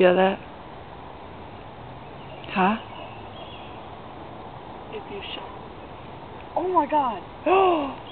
feel that? Huh? If you shut. Oh my god.